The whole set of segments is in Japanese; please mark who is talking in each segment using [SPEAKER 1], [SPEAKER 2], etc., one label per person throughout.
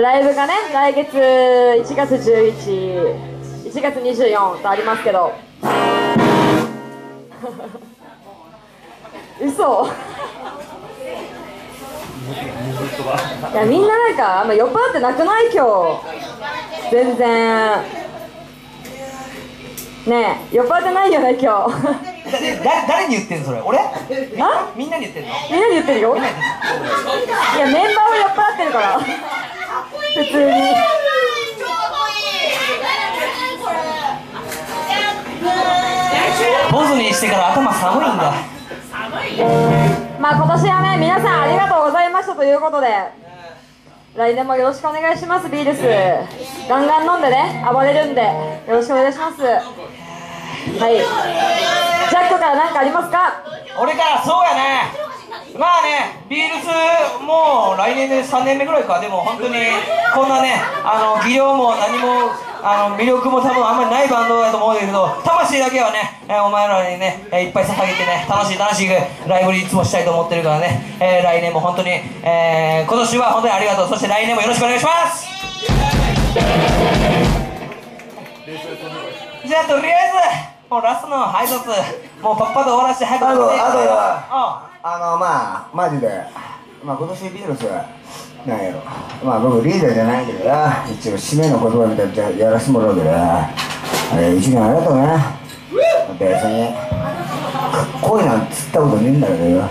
[SPEAKER 1] ライブがね来月1月111月24とありますけど。嘘。いやみんななんかあんま酔っ払ってなくない今日。全然。ねえ酔っ払ってないよね今日。
[SPEAKER 2] だ誰に言ってんのそれ？俺？
[SPEAKER 1] あ？
[SPEAKER 2] みんなに言ってんの？
[SPEAKER 1] みんなに言ってるよ？いやメンバーは酔っ払ってるから。普通に。
[SPEAKER 2] 坊主にしてから頭寒いんだ。
[SPEAKER 1] まあ今年はね皆さんありがとうございましたということで。来年もよろしくお願いします。ビールス。ガンガン飲んでね暴れるんで。よろしくお願いします。はいジャックから何かありますか？
[SPEAKER 2] 俺からそうやね。まあねビールスもう来年で3年目ぐらいか。でも本当にこんなねあの技量も何もあの魅力も多分あんまりないバンドだと思うんだけど魂だけはね、えーお前らにね、えーいっぱい捧げてね楽しい楽しいライブにいつもしたいと思ってるからね、えー来年も本当に、えー今年は本当にありがとう。そして来年もよろしくお願いします。じゃあとりあえずもうラストの挨拶。もうパッパと終わらせて早く
[SPEAKER 3] あとあと
[SPEAKER 2] あ
[SPEAKER 3] あのまあマジで。まあ今年ビールスはなんやろ。まあ僕リーダーじゃないけどな。一応締めの言葉みたいなのやらせてもらうけどな。あれ一年ありがとうな。別に恋なんつったことねえんだけどよ。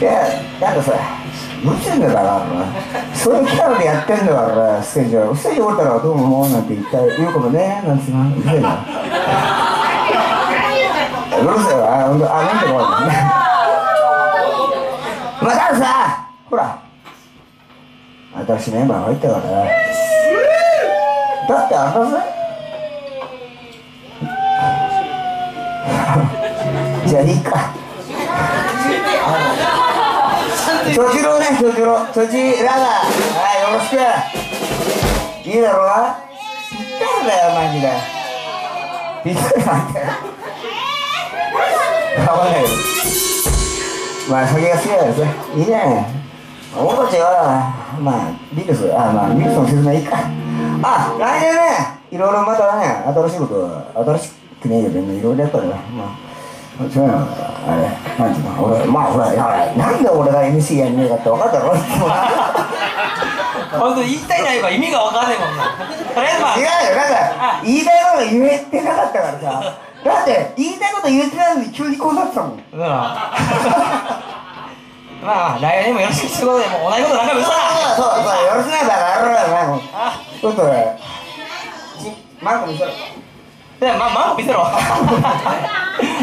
[SPEAKER 3] いやなんかさ無知んだからそういうキャラでやってん。だからステージはステージ終わったらどうももうなん。て言った言うかもねなん。つうのうるせえなうるせえわあほん。とあなん。でこうだねまあたださほら新しいメンバー入ったからだってあれだぜじゃあいいかちょちろねちょちろちょちらだはいよろしくいいだろうなぴったりだよマジでぴったりなんだよ買わないよまあ酒が好きだからさいいね俺たちはまあビルスあまあビルスの説明いいかあ来年ねいろいろまたね新しいこと新しくねえよでもいろいろやったらまあそういうのあれなんていうの俺まあほらいやなんで俺が MC やんねえかって分かったろ
[SPEAKER 2] 本当言いたい内容が意味が分かんないもんな。とりあえずまあ。
[SPEAKER 3] 違うよ。なんか言いたいこと言えてなかったからさ。だって言いたいこと言えてないのに急にこうなってたもん。
[SPEAKER 2] だからまあ来年もよろしくということでもう同じこと何回も言
[SPEAKER 3] そうそうそうよろしくないだからやろうよもう
[SPEAKER 2] あ
[SPEAKER 3] ちょっとね。ちマーク見せろ。
[SPEAKER 2] でまマンコ見せろ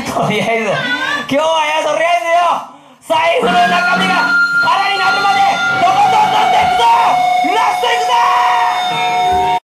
[SPEAKER 2] とりあえず今日はやとりあえずよ。財布の中身